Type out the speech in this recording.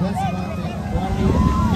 West Mountain Water